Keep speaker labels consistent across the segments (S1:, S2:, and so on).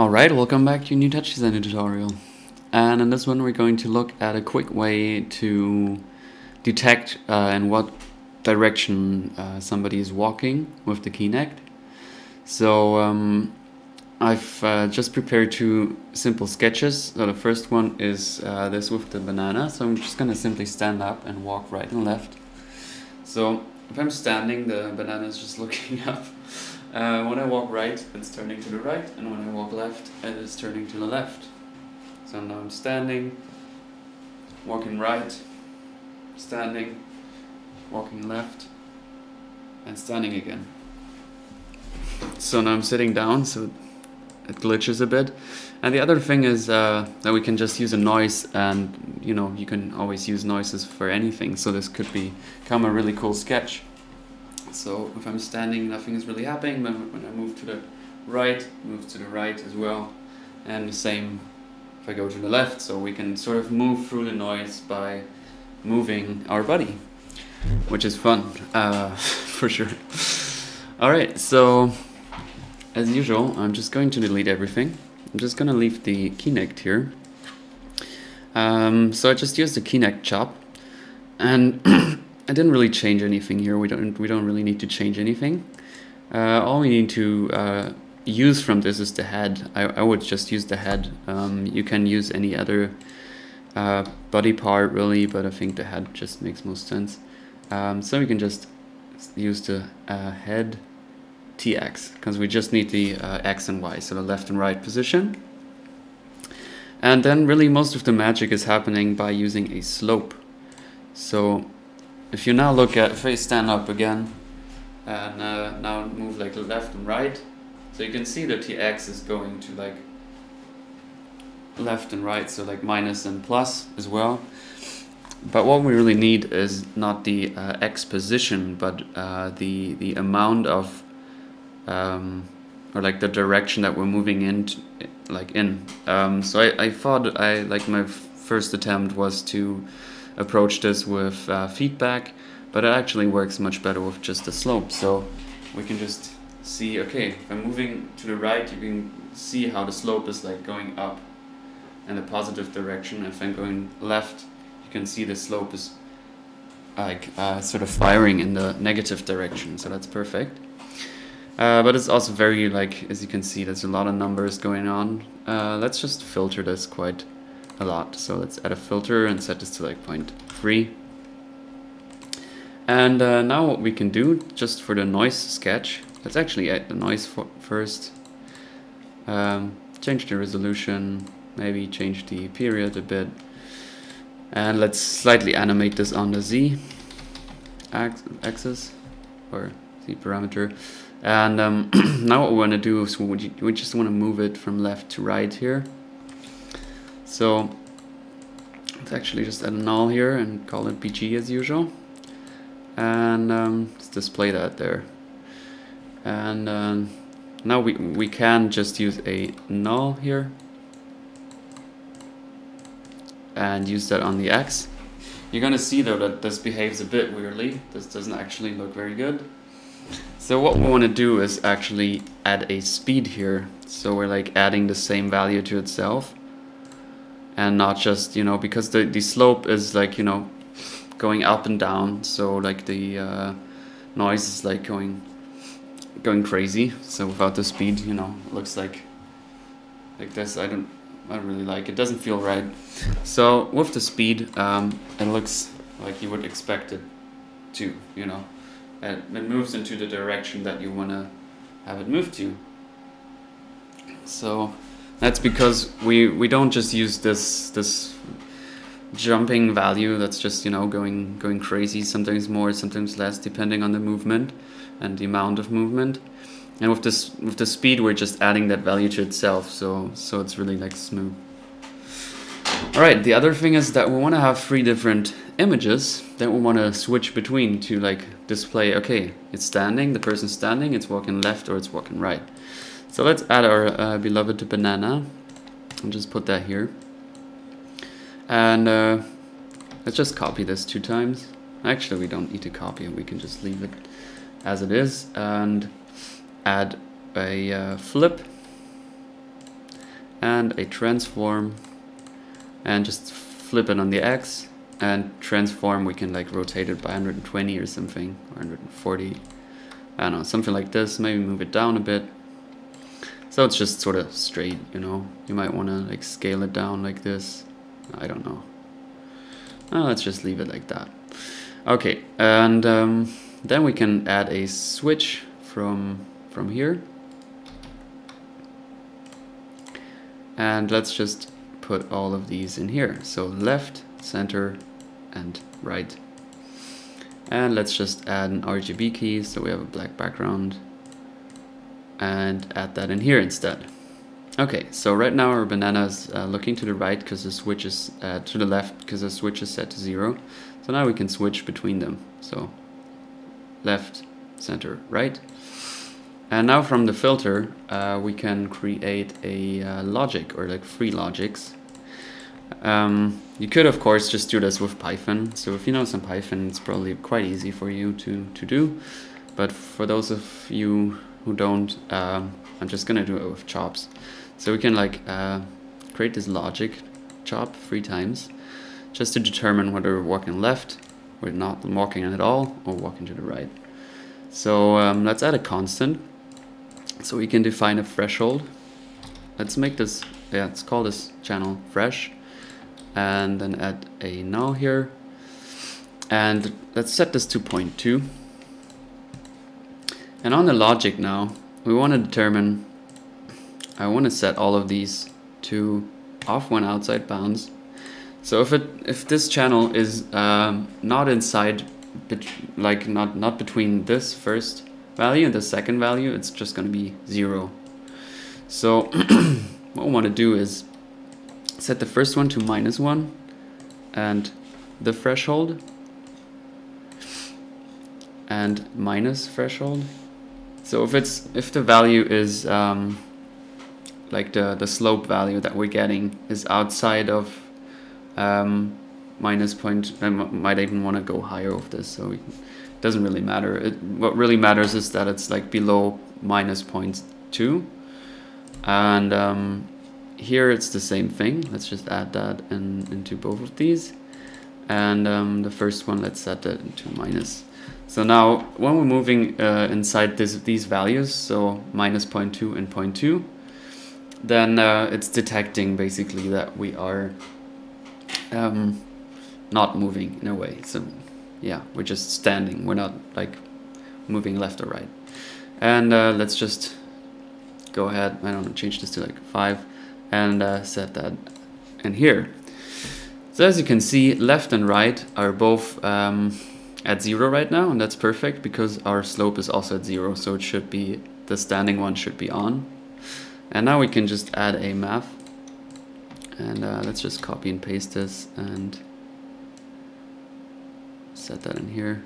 S1: Alright, welcome back to a new Touch Designer tutorial. And in this one we're going to look at a quick way to detect uh, in what direction uh, somebody is walking with the Kinect. So um, I've uh, just prepared two simple sketches. So the first one is uh, this with the banana. So I'm just going to simply stand up and walk right and left. So if I'm standing, the banana is just looking up. Uh, when I walk right, it's turning to the right, and when I walk left, it is turning to the left. So now I'm standing, walking right, standing, walking left, and standing again. So now I'm sitting down, so it glitches a bit. And the other thing is uh, that we can just use a noise, and you know, you can always use noises for anything. So this could be, become a really cool sketch. So if I'm standing, nothing is really happening. But when I move to the right, move to the right as well. And the same if I go to the left. So we can sort of move through the noise by moving our body, which is fun, uh, for sure. All right, so as usual, I'm just going to delete everything. I'm just gonna leave the Kinect here. Um, so I just used the Kinect chop and I didn't really change anything here. We don't we don't really need to change anything. Uh, all we need to uh, use from this is the head. I, I would just use the head. Um, you can use any other uh, body part really, but I think the head just makes most sense. Um, so we can just use the uh, head TX because we just need the uh, X and Y, so the left and right position. And then really most of the magic is happening by using a slope. So if you now look at, I stand up again, and uh, now move like left and right, so you can see the tx is going to like left and right, so like minus and plus as well. But what we really need is not the uh, x position, but uh, the the amount of um, or like the direction that we're moving in, like in. Um, so I, I thought I like my first attempt was to approach this with uh, feedback, but it actually works much better with just the slope. So we can just see, okay, if I'm moving to the right, you can see how the slope is like going up in the positive direction. If I'm going left, you can see the slope is like uh, sort of firing in the negative direction. So that's perfect. Uh, but it's also very like, as you can see, there's a lot of numbers going on. Uh, let's just filter this quite a lot. So let's add a filter and set this to like 0.3. And uh, now what we can do, just for the noise sketch, let's actually add the noise first. Um, change the resolution, maybe change the period a bit. And let's slightly animate this on the Z axis, or Z parameter. And um, now what we want to do is we just want to move it from left to right here. So let's actually just add a null here and call it BG as usual. And um, let's display that there. And uh, now we, we can just use a null here and use that on the X. You're gonna see though that this behaves a bit weirdly. This doesn't actually look very good. So what we want to do is actually add a speed here. So we're like adding the same value to itself and not just you know because the the slope is like you know going up and down so like the uh, noise is like going going crazy. So without the speed you know looks like like this. I don't I don't really like it. Doesn't feel right. So with the speed um, it looks like you would expect it to you know. And it moves into the direction that you want to have it move to. So that's because we we don't just use this this jumping value that's just you know going going crazy sometimes more sometimes less depending on the movement and the amount of movement. And with this with the speed we're just adding that value to itself so so it's really like smooth. All right the other thing is that we want to have three different images that we want to switch between to like display okay it's standing the person's standing it's walking left or it's walking right so let's add our uh, beloved to banana and just put that here. And uh, let's just copy this two times. Actually, we don't need to copy it. We can just leave it as it is and add a uh, flip. and a transform and just flip it on the X and transform we can like rotate it by 120 or something or 140 I don't know something like this maybe move it down a bit so it's just sort of straight you know? You might want to like scale it down like this. I don't know. Oh, let's just leave it like that. Okay and um, then we can add a switch from from here. And let's just put all of these in here. So left center and right. And let's just add an RGB key so we have a black background and add that in here instead. Okay so right now our banana is uh, looking to the right because the switch is uh, to the left because the switch is set to zero. So now we can switch between them. So left center right. And now from the filter uh, we can create a uh, logic or like free logics. Um, you could, of course, just do this with Python. So if you know some Python, it's probably quite easy for you to, to do. But for those of you who don't, um, I'm just gonna do it with chops. So we can like uh, create this logic chop three times just to determine whether we're walking left, we're not walking at all, or walking to the right. So um, let's add a constant. So we can define a threshold. Let's make this, yeah, let's call this channel fresh and then add a null here and let's set this to 0.2 and on the logic now we want to determine I want to set all of these to off when outside bounds so if it if this channel is um, not inside like not not between this first value and the second value it's just going to be zero so what we want to do is set the first one to minus one and the threshold and minus threshold. So if it's if the value is um, like the the slope value that we're getting is outside of um, minus point, I might even want to go higher with this. So it doesn't really matter. It, what really matters is that it's like below minus point two, and um, here it's the same thing. Let's just add that in, into both of these. And um, the first one, let's set that to minus. So now when we're moving uh, inside this, these values, so minus 0.2 and 0.2, then uh, it's detecting basically that we are um, not moving in a way. So yeah, we're just standing. We're not like moving left or right. And uh, let's just go ahead. I don't know, change this to like 5 and uh, set that in here. So as you can see, left and right are both um, at zero right now, and that's perfect because our slope is also at zero, so it should be, the standing one should be on. And now we can just add a math, and uh, let's just copy and paste this and set that in here.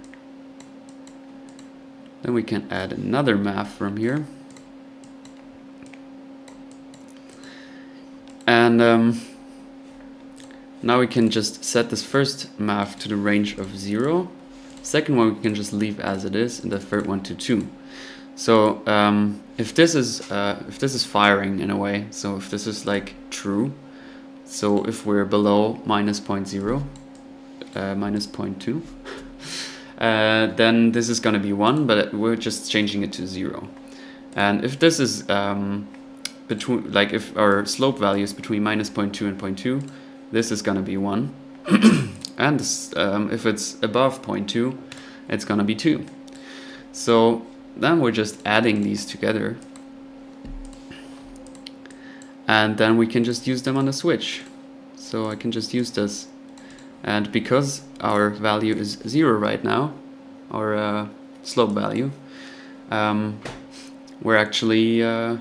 S1: Then we can add another math from here. And um, now we can just set this first math to the range of 0. Second one we can just leave as it is, and the third one to 2. So um, if this is uh, if this is firing in a way, so if this is like true, so if we're below minus 0.0, uh, minus 0.2, uh, then this is going to be 1, but we're just changing it to 0. And if this is um, between like if our slope value is between minus 0.2 and 0.2 this is gonna be 1 and um, if it's above 0.2 it's gonna be 2 so then we're just adding these together. And then we can just use them on the switch. So I can just use this. And because our value is 0 right now our uh, slope value um, we're actually uh,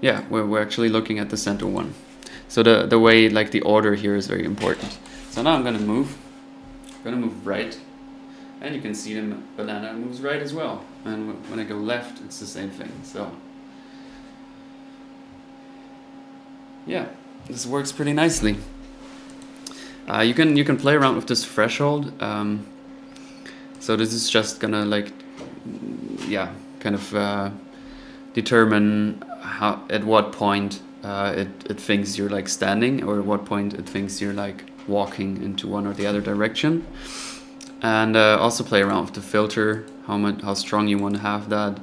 S1: yeah, we're, we're actually looking at the center one. So the, the way, like the order here is very important. So now I'm gonna move, I'm gonna move right, and you can see the banana moves right as well. And when I go left, it's the same thing, so. Yeah, this works pretty nicely. Uh, you can you can play around with this threshold. Um, so this is just gonna like, yeah, kind of uh, determine how at what point uh, it, it thinks you're like standing or at what point it thinks you're like walking into one or the other direction. And uh, also play around with the filter, how much, how strong you want to have that.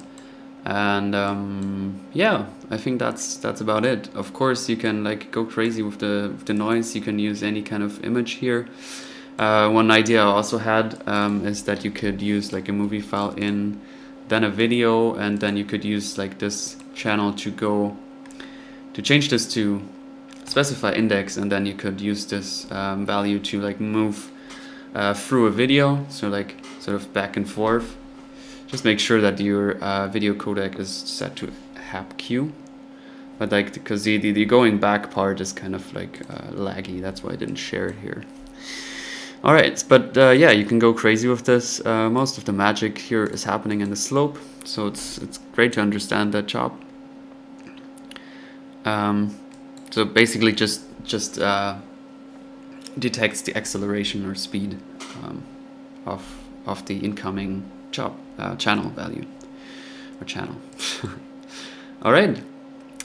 S1: And um, yeah, I think that's that's about it. Of course, you can like go crazy with the with the noise. You can use any kind of image here. Uh, one idea I also had um, is that you could use like a movie file in, then a video, and then you could use like this channel to go to change this to specify index, and then you could use this um, value to like move uh, through a video, so like sort of back and forth. Just make sure that your uh, video codec is set to HapQ. But like, because the, the, going back part is kind of like uh, laggy, that's why I didn't share it here. All right, but uh, yeah, you can go crazy with this. Uh, most of the magic here is happening in the slope, so it's it's great to understand that chop. Um, so basically, just just uh, detects the acceleration or speed um, of of the incoming chop uh, channel value or channel. All right.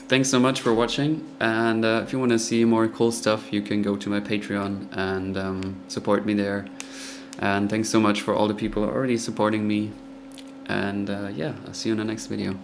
S1: Thanks so much for watching. And uh, if you want to see more cool stuff, you can go to my Patreon and um, support me there. And thanks so much for all the people already supporting me. And uh, yeah, I'll see you in the next video.